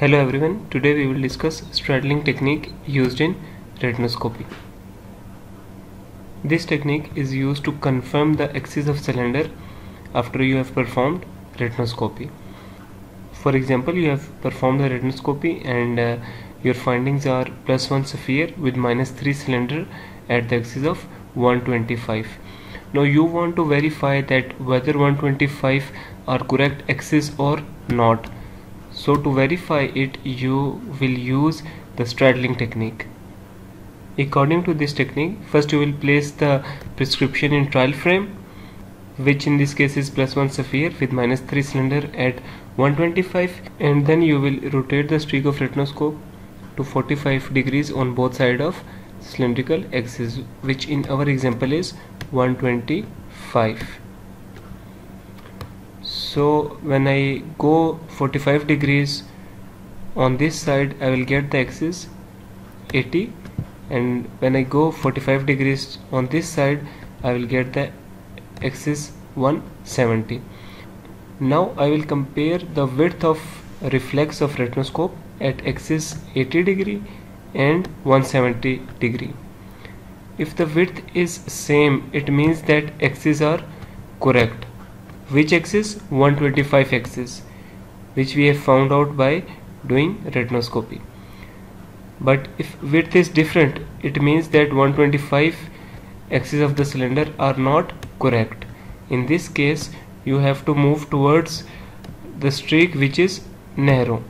Hello everyone, today we will discuss straddling technique used in retinoscopy. This technique is used to confirm the axis of cylinder after you have performed retinoscopy. For example, you have performed the retinoscopy and uh, your findings are plus 1 sphere with minus 3 cylinder at the axis of 125. Now you want to verify that whether 125 are correct axis or not so to verify it you will use the straddling technique. According to this technique first you will place the prescription in trial frame which in this case is plus 1 sphere with minus 3 cylinder at 125 and then you will rotate the streak of retinoscope to 45 degrees on both side of cylindrical axis which in our example is 125 so when I go 45 degrees on this side I will get the axis 80 and when I go 45 degrees on this side I will get the axis 170 now I will compare the width of reflex of retinoscope at axis 80 degree and 170 degree. If the width is same it means that axes are correct which axis? 125 axis which we have found out by doing retinoscopy. But if width is different it means that 125 axis of the cylinder are not correct. In this case you have to move towards the streak which is narrow.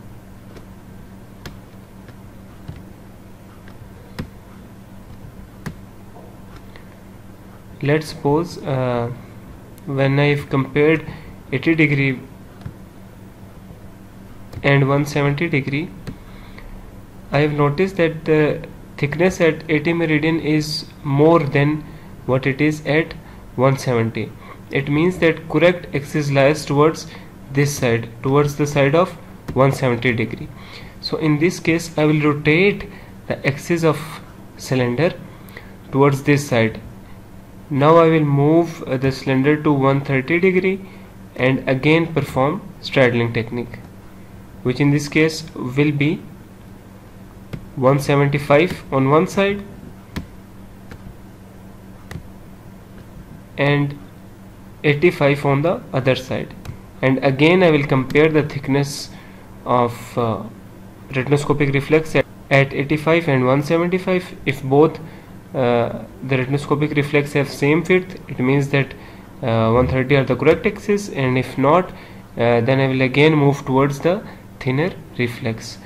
Let's suppose uh, when I've compared 80 degree and 170 degree I have noticed that the thickness at 80 meridian is more than what it is at 170 it means that correct axis lies towards this side towards the side of 170 degree. So in this case I will rotate the axis of cylinder towards this side now I will move the cylinder to 130 degree and again perform straddling technique which in this case will be 175 on one side and 85 on the other side. And again I will compare the thickness of uh, retinoscopic reflex at, at 85 and 175 if both uh, the retinoscopic reflex have same width. It means that uh, 130 are the correct axis and if not uh, then I will again move towards the thinner reflex